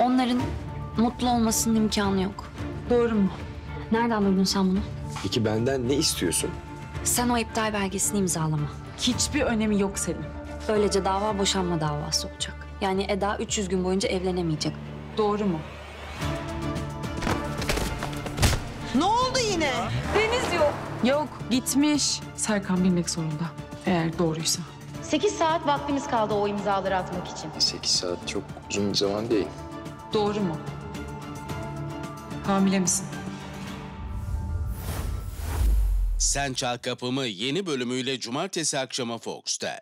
Onların mutlu olmasının imkanı yok. Doğru mu? Nereden duydun sen bunu? Peki benden ne istiyorsun? Sen o iptal belgesini imzalama. Hiçbir önemi yok senin. Böylece dava boşanma davası olacak. Yani Eda 300 gün boyunca evlenemeyecek. Doğru mu? Ne oldu yine? Deniz yok. Yok gitmiş. Serkan bilmek zorunda. Eğer doğruysa. 8 saat vaktimiz kaldı o imzaları atmak için. 8 saat çok uzun bir zaman değil. Doğru mu? Hamile misin? Sen Çal Kapımı yeni bölümüyle cumartesi akşamı Fox'ta.